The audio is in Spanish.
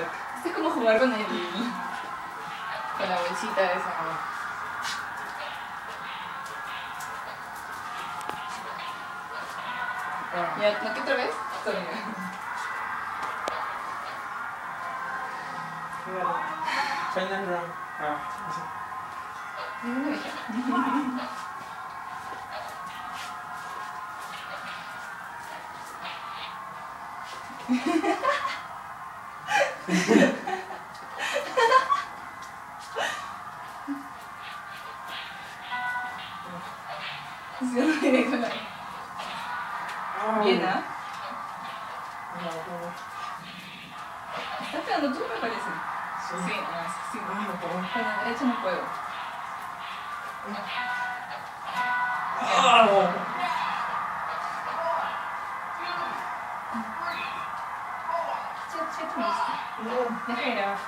Esto es como jugar con el. con la bolsita esa. Ah, ¿Ya? ¿No que otra vez? Sorry. fíjate. Final round. Ah, así. Sí, directo la- Ah, Sitt minst. Det tror jag det var.